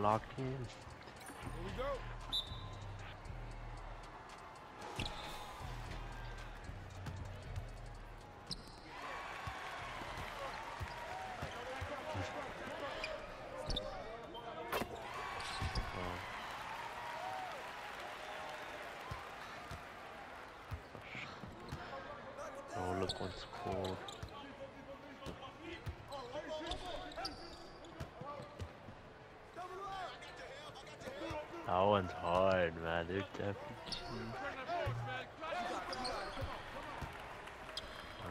Lock in. Here we go. That one's hard, man. They're definitely.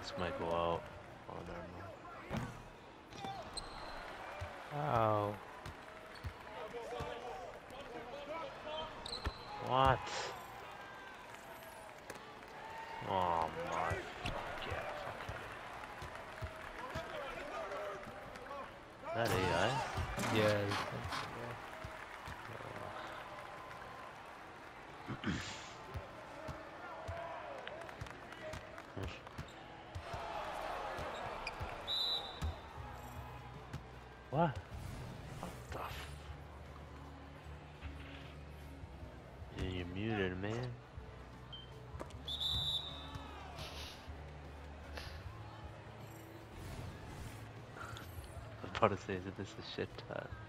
This might go out. Oh, never mind. Ow. What? Oh my. Yeah, fuck out. Is that AI? Yeah. About to say, is this a shit time?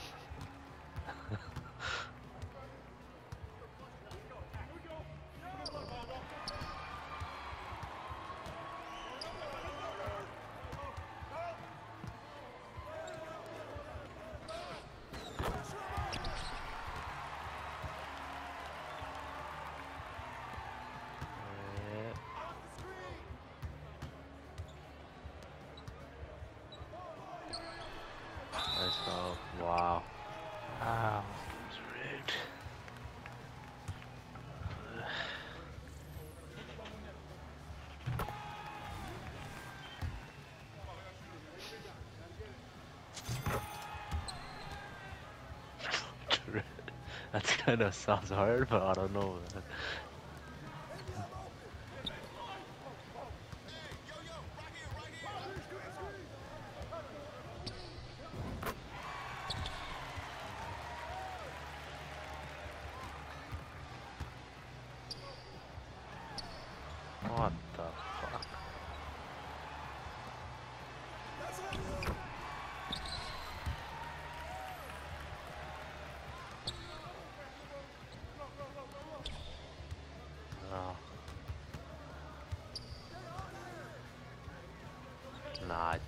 That's kind of sounds hard, but I don't know. Man. What the fuck? Oh.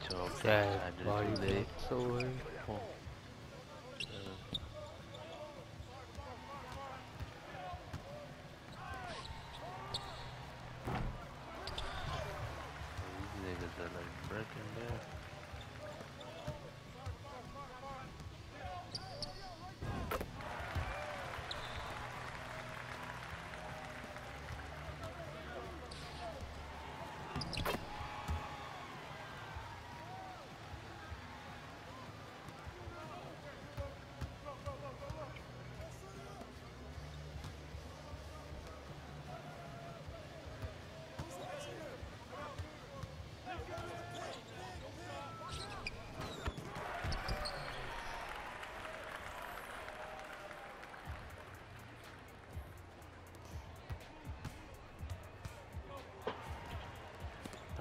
Nah, I choked. I That body it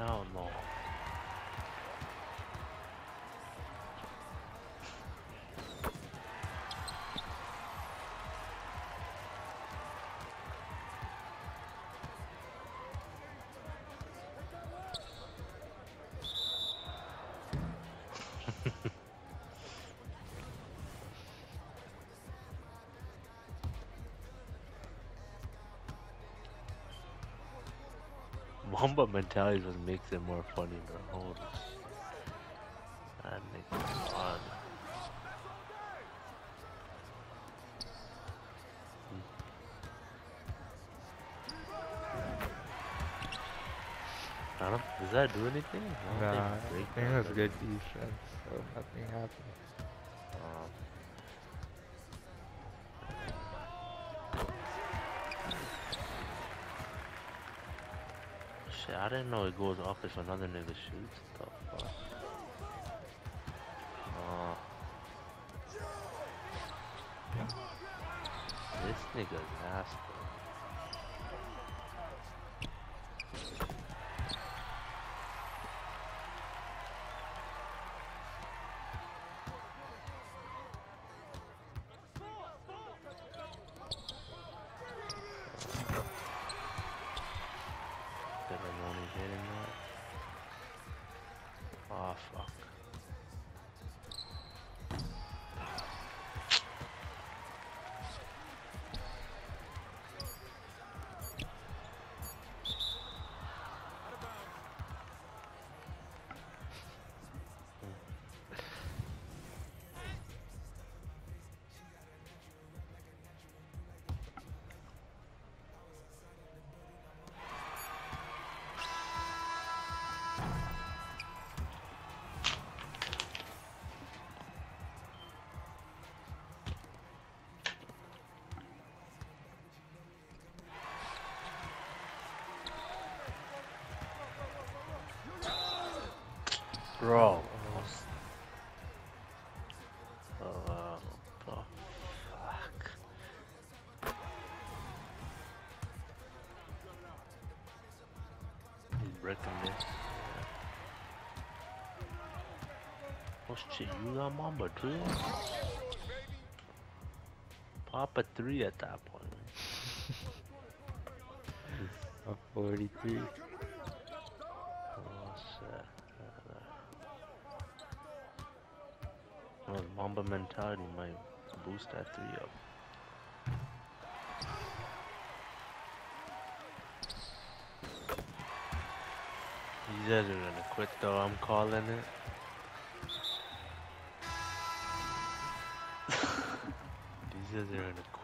Hell no. Mamba mentality just makes it more funny, bro. Holy. That nigga's fun. Hmm. I don't, does that do anything? I Nah, think I think good defense, so nothing happened. Didn't know it goes up if another nigga shoots. The fuck? Oh. This nigga's nasty. Bro. Oh, oh, oh fuck. Breaking this. Oh shit, you got Mamba too? Pop a three at that point. A 43. Oh shit. Well, Mentality might boost that three up. These guys are gonna quit though, I'm calling it. These guys are gonna quit,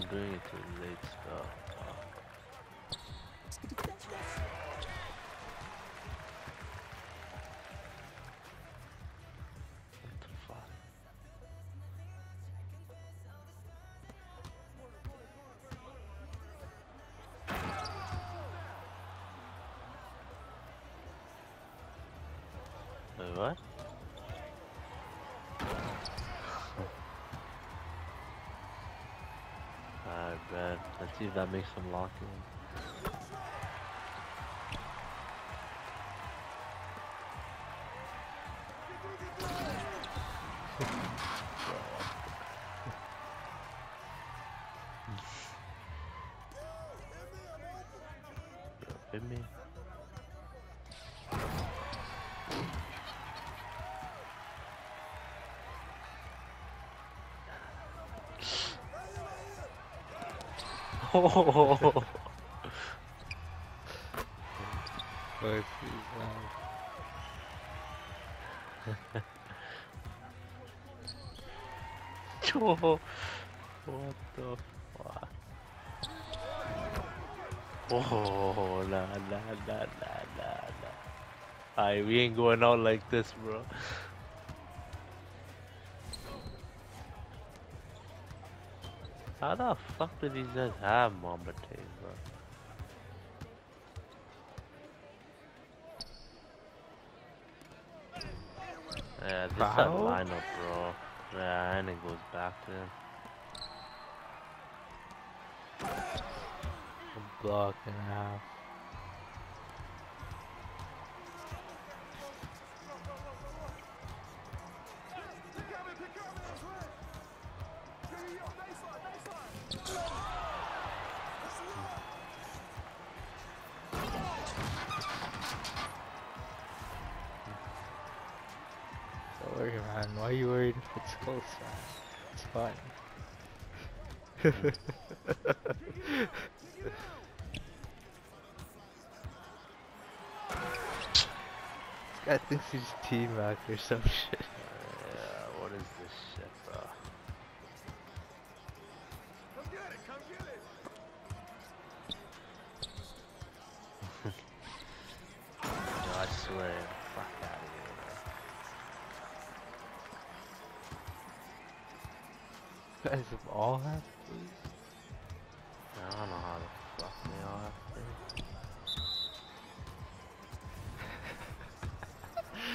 I'm doing it too late spell. Let's see if that makes them lock in. Oh, what the fuck? Oh, nah, nah, nah, nah, nah. Alright, we ain't going out like this, bro. How the fuck did these guys have Mamba Tails, bro? Yeah, this is that lineup, bro. Yeah, and it goes back to him. A block and Don't worry, man. Why are you worried if it's close, man? It's fine. this guy thinks he's T-Mac or some shit.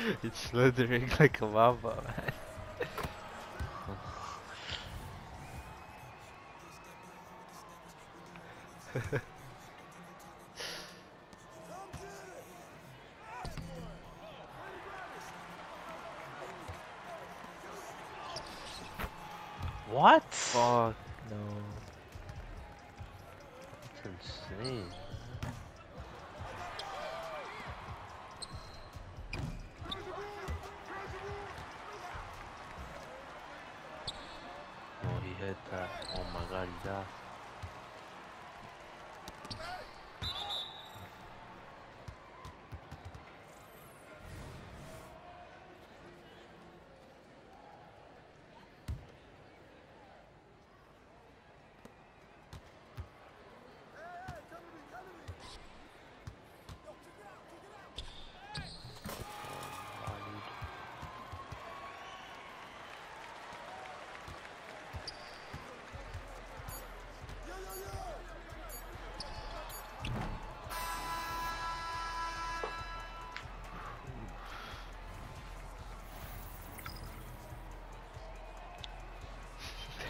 it's slithering like a mamba, man.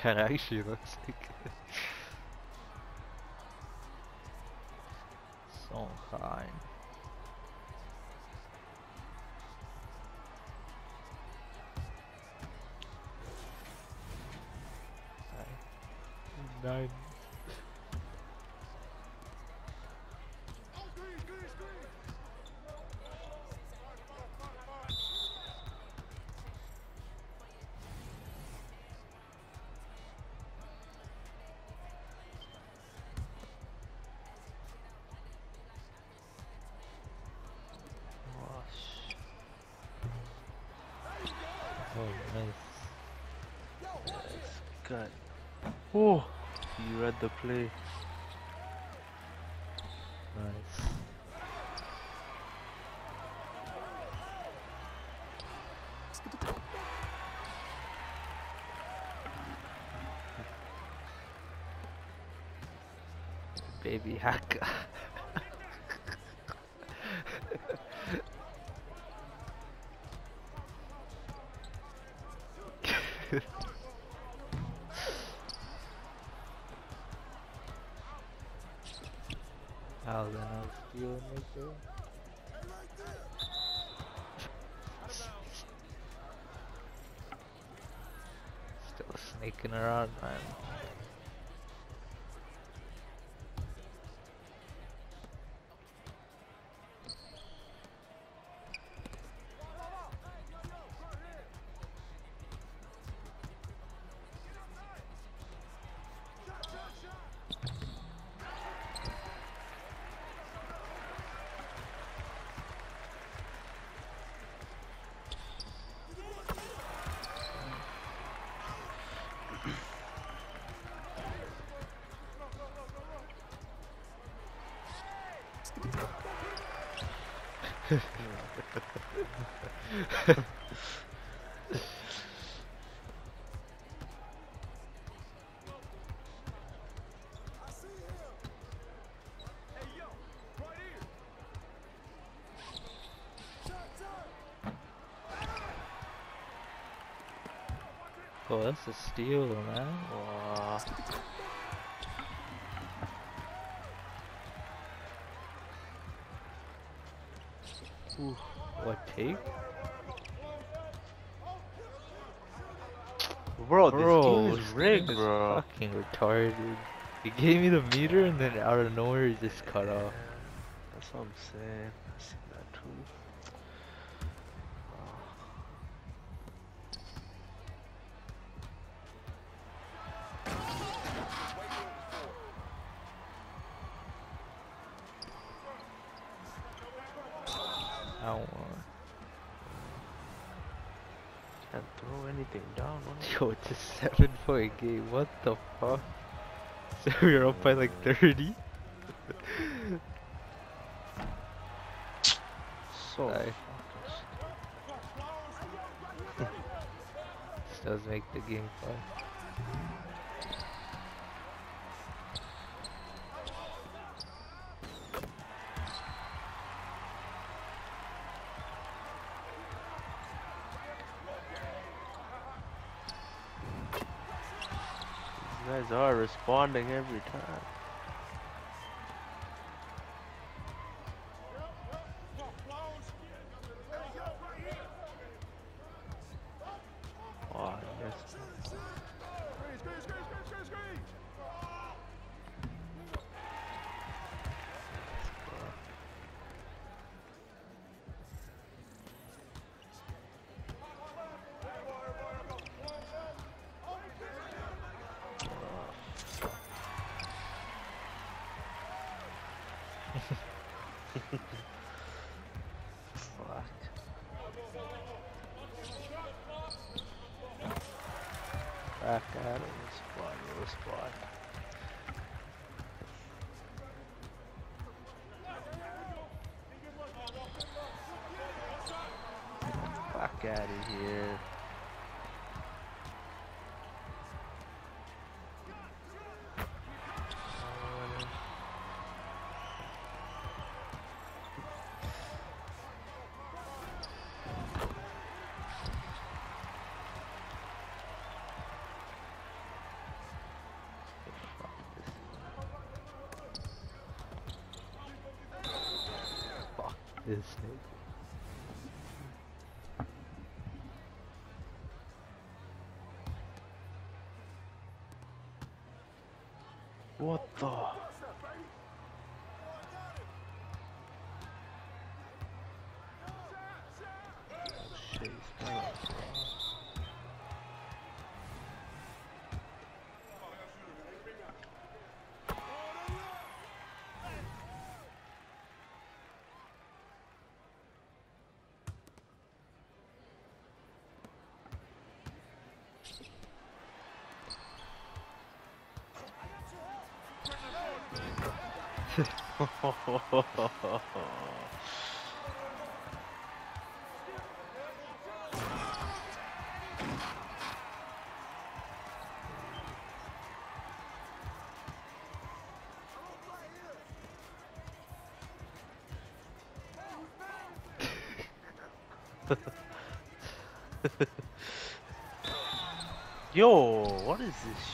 That actually looks. So Good. Oh, you read the play. Nice. Baby hack. How then I was feeling it though. Still sneaking around, man. Oh, that's a steal, man. Wow. Ooh, what take? Bro, Bro, this game is rigged, game is bro. Fucking retarded. He gave me the meter and then out of nowhere he just cut off. That's what I'm saying. I see that too. I don't want. Can't throw anything down on. Yo, it's a seven point game. What the fuck? So we're up by like 30? So s- This does make the game fun. These guys are responding Fuck. Back at it. Respond, respond. Fuck this nigga. Yo, what is this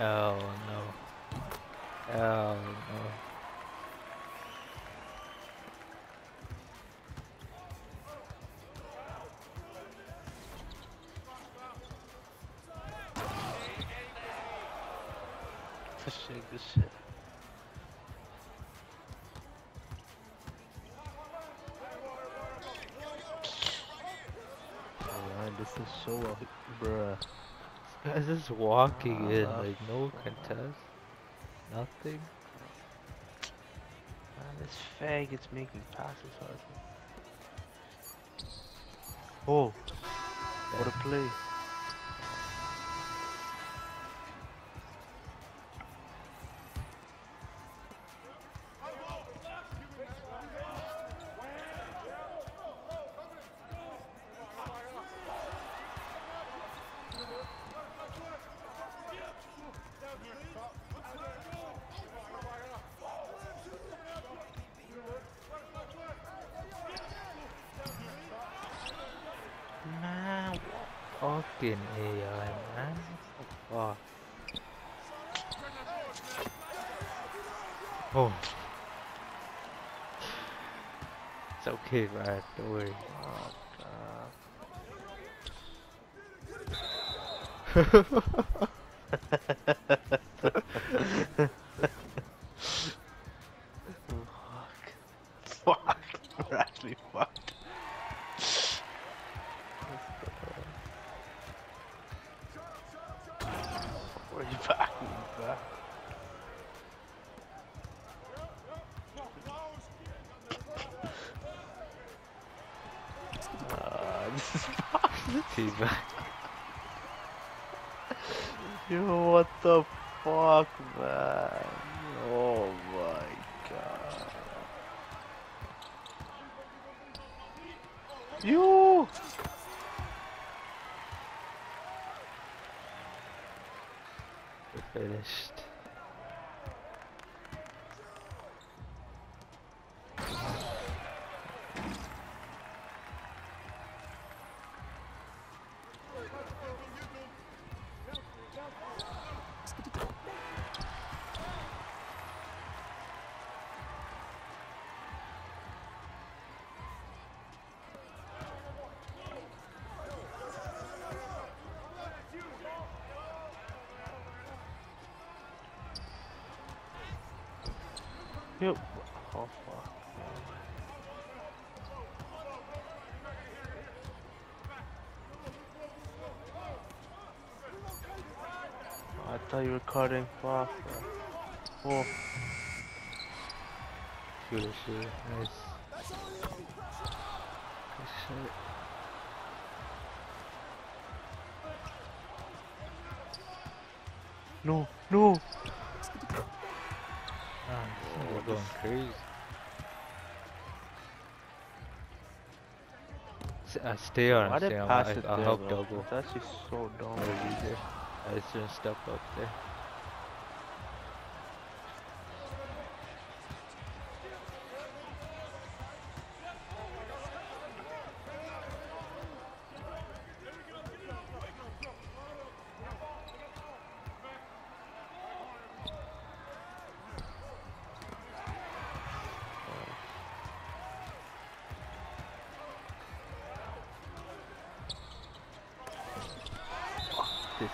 Oh no. Oh no. This shit. This is so, uh, bruh. Guys just walking in, Ah, like no contest. Nothing. Man, this faggot's making passes hard. Oh, what a play. Oh. It's okay, man. Don't worry. Oh, what He's back. Yo, what the fuck, man? Oh my god. You! We're finished. Yep. Oh fuck. I thought you were cutting off. Oh, Shoot a shoot. Nice. Good shit. no, stay on, Why stay on. I, it I'll help double. That's just so dumb. I'll be there. I just didn't step up there. This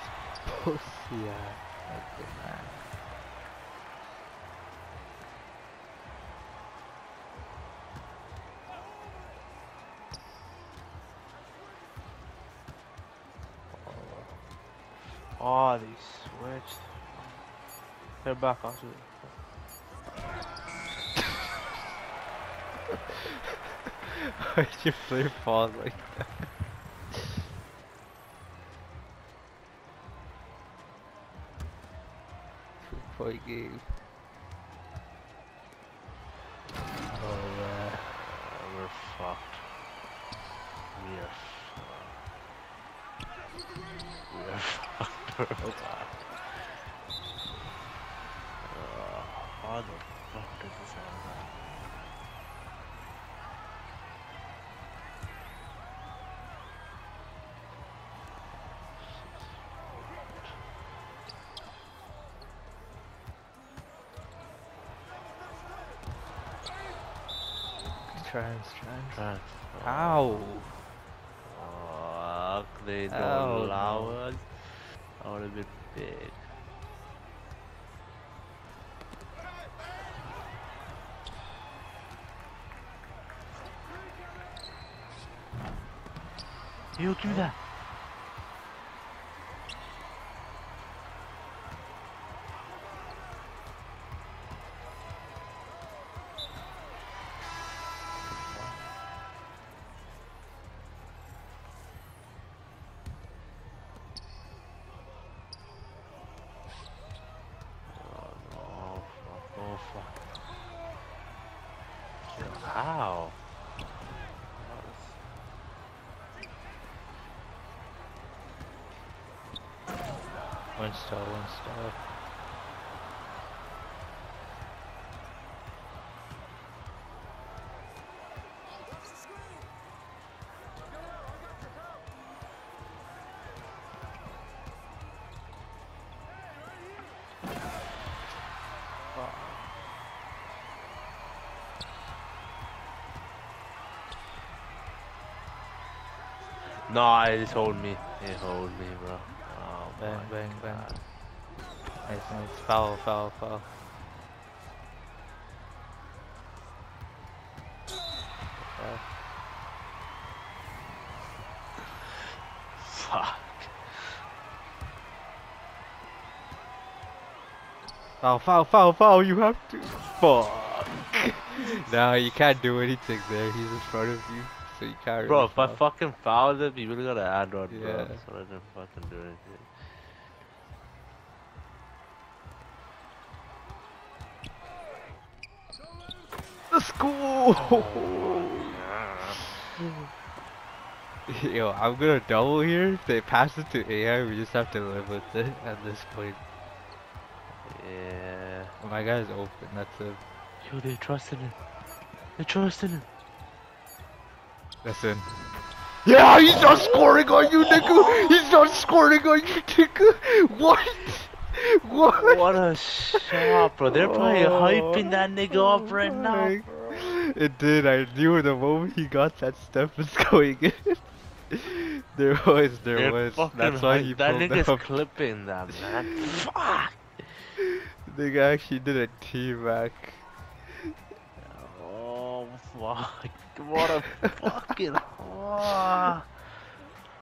ass nigga, man. Oh, they switched. They're back onto it. Why'd you play pause like that? Point game. Trans, trans. Trans. Ow! Fuck, they don't Hell allow us. I would have been big. You do that. No, it's hold me. It hold me, bro. Oh Bang, bang, bang. God. Nice, nice. Foul, foul, foul. Foul. Fuck. Foul, foul, foul, foul, you have to. Fuck. nah, you can't do anything there. He's in front of you, so you can't Bro, if I fucking fouled him, you really got an Android, bro. Yeah. So I didn't fucking do anything. Let's oh, go! Yo, I'm gonna double here. If they pass it to AI, we just have to live with it at this point. Yeah. My guy's open, that's it. Yo, they trusted him. They trusted him. That's in. Yeah, he's not scoring on you, nigga! He's not scoring on you, nigga! What? What? What a shot, bro. They're probably Oh, hyping that nigga up right now, my- bro. It did, I knew the moment he got that step was going in. there was, there They're was. That's why hype- he That pulled nigga's up. clipping that, man. Fuck. Nigga actually did a T-Mac. Fuck. What a fucking. Oh.